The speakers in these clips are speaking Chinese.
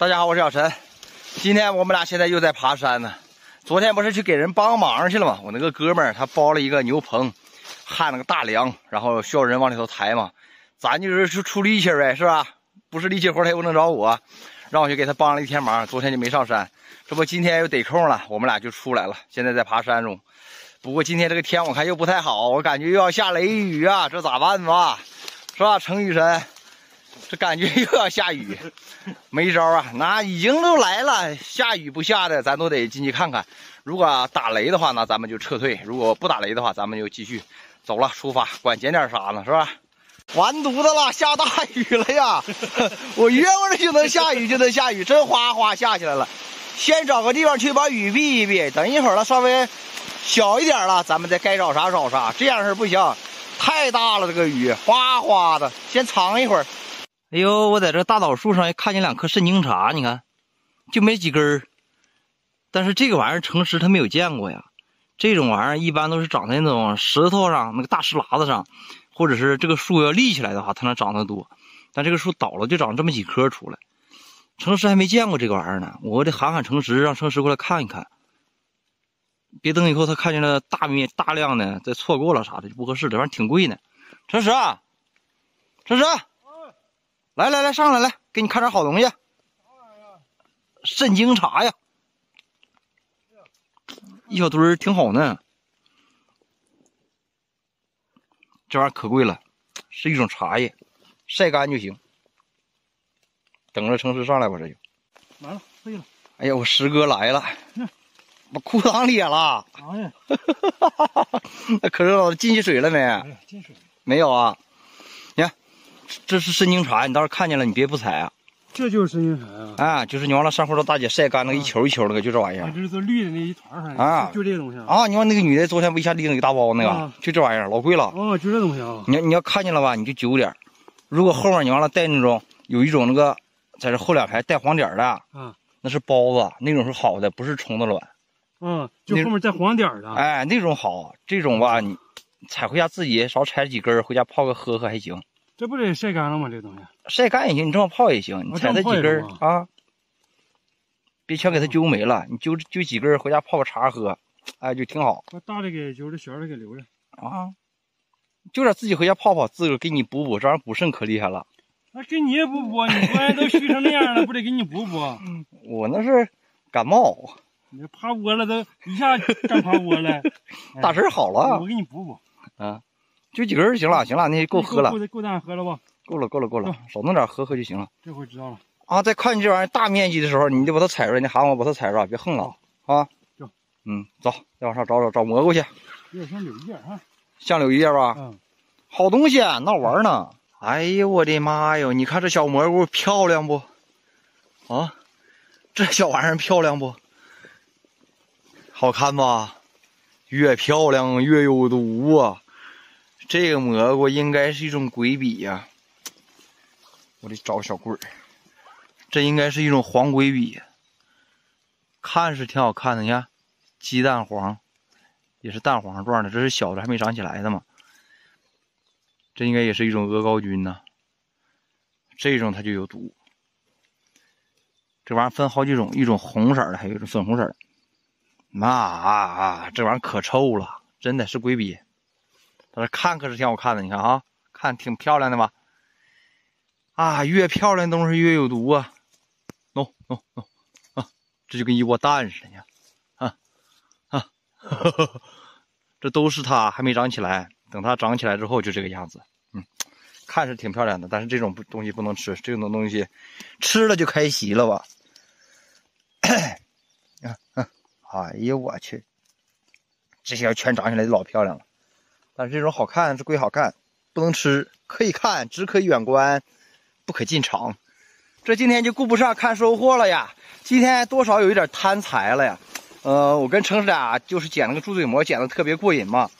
大家好，我是小陈。今天我们俩现在又在爬山呢。昨天不是去给人帮忙去了吗？我那个哥们儿他包了一个牛棚，焊了个大梁，然后需要人往里头抬嘛。咱就是去出力气呗，是吧？不是力气活他也不能找我，让我去给他帮了一天忙。昨天就没上山，这不今天又得空了，我们俩就出来了。现在在爬山中。不过今天这个天我看又不太好，我感觉又要下雷雨啊，这咋办吧？是吧，程雨神？这感觉又要下雨，没招啊！那已经都来了，下雨不下的，咱都得进去看看。如果打雷的话，那咱们就撤退；如果不打雷的话，咱们就继续走了，出发。管捡点啥呢？是吧？完犊子了，下大雨了呀！我约摸着就能下雨，就能下雨，真哗哗下起来了。先找个地方去把雨避一避，等一会儿了，稍微小一点了，咱们再该找啥找啥。这样式不行，太大了，这个雨哗哗的，先藏一会儿。哎呦，我在这大枣树上也看见两颗肾精茶，你看，就没几根儿。但是这个玩意儿诚实他没有见过呀。这种玩意儿一般都是长在那种石头上、那个大石砬子上，或者是这个树要立起来的话，它能长得多。但这个树倒了，就长这么几颗出来。诚实还没见过这个玩意儿呢，我得喊喊诚实，让诚实过来看一看。别等以后他看见了大面大量的，再错过了啥的就不合适。这玩意儿挺贵呢。诚实啊，诚实。来来来，上来来，给你看点好东西。肾精茶呀，一小堆儿挺好呢。这玩意儿可贵了，是一种茶叶，晒干就行。等着城市上来吧，这就。完了，废了。哎呀，我师哥来了，把裤裆裂了。哎呀，那可热闹，进去水了没？进水没有啊。这是参精茶，你到时候看见了，你别不采啊！这就是参精茶啊！啊，就是你往那上坡道大姐晒干那个一球一球那个，就这玩意儿。这是绿的那一团啊，就这东西啊！你看那个女的昨天不一下拎了一大包那个，就这玩意儿，老贵了。哦，就这东西啊！你你要看见了吧，你就揪点。如果后面你忘了带那种，有一种那个在这后两排带黄点的，啊，那是包子，那种是好的，不是虫子卵。嗯，就后面带黄点的。哎，那种好，这种吧，你采回家自己少采几根，回家泡个喝喝还行。这不得晒干了吗？这东西晒干也行，你这么泡也行。你采它几根啊，别全给它揪没了。你揪揪几根回家泡个茶喝，哎，就挺好。把大的给揪着，小的给留着啊。就点自己回家泡泡，自个给你补补，这玩意补肾可厉害了。那给你也补补，你不然都虚成那样了，不得给你补补？我那是感冒。你趴窝了都一下干趴窝了，大神好了。我给你补补啊。就几根就行了，行了，那够喝了，够够咱喝了吧？够了，够了，够了，少弄点喝喝就行了。这回知道了啊！再看见这玩意儿大面积的时候，你就把它踩出来，你喊我把它踩着，别横了啊！行，嗯，走，再往上找找找蘑菇去。有点像柳叶啊，像柳叶吧？嗯，好东西，闹玩呢。哎呦我的妈哟！你看这小蘑菇漂亮不？啊，这小玩意儿漂亮不？好看吧？越漂亮越有毒啊！这个蘑菇应该是一种鬼笔呀，我得找个小棍儿。这应该是一种黄鬼笔，看是挺好看的。你看，鸡蛋黄，也是蛋黄状的。这是小的，还没长起来的嘛。这应该也是一种鹅膏菌呐。这种它就有毒。这玩意儿分好几种，一种红色的，还有一种粉红色的。那啊啊，这玩意儿可臭了，真的是鬼笔。在这看可是挺好看的，你看啊，看挺漂亮的吧？啊，越漂亮的东西越有毒啊喏喏喏啊，这就跟一窝蛋似的，你看啊啊，这都是它还没长起来，等它长起来之后就这个样子。嗯，看是挺漂亮的，但是这种东西不能吃，这种东西吃了就开席了吧？啊啊！哎呦，我去，这些全长起来就老漂亮了。但是这种好看是归好看，不能吃，可以看，只可远观，不可进场。这今天就顾不上看收获了呀，今天多少有一点贪财了呀。呃，我跟程师俩就是捡了个猪嘴蘑，捡的特别过瘾嘛。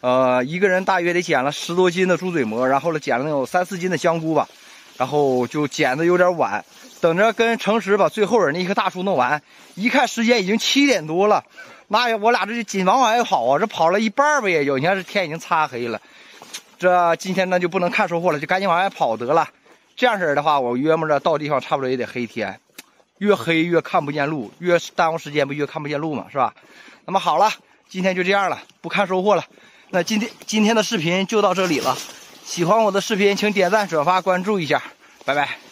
呃，一个人大约得捡了十多斤的猪嘴蘑，然后呢捡了有三四斤的香菇吧，然后就捡的有点晚，等着跟诚实把最后边那棵大树弄完，一看时间已经七点多了。妈呀我俩这就紧忙往外跑啊这跑了一半儿吧也就你看这天已经擦黑了。这今天呢就不能看收获了就赶紧往外跑得了。这样式儿的话我约摸着到地方差不多也得黑天。越黑越看不见路越耽误时间不越看不见路嘛是吧？那么好了今天就这样了不看收获了。那今天今天的视频就到这里了。喜欢我的视频请点赞转发关注一下。拜拜。